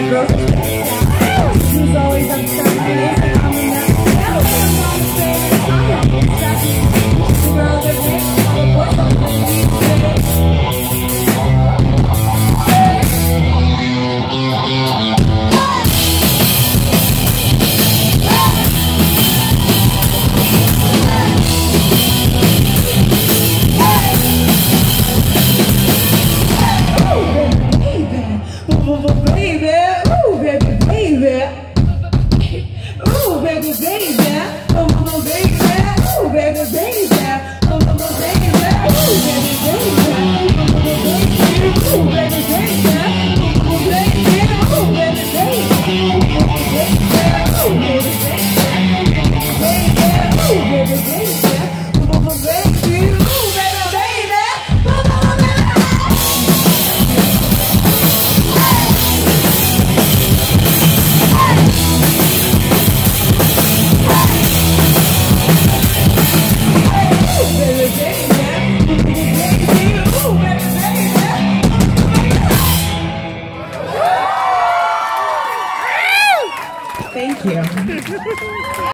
Tiger. baby, ooh, baby, baby. Ooh, baby, baby. Oh, baby. Ooh, baby, baby. Oh, baby. Ooh, baby, baby. Ooh, baby, baby. Oh, ooh, baby, baby. Thank you.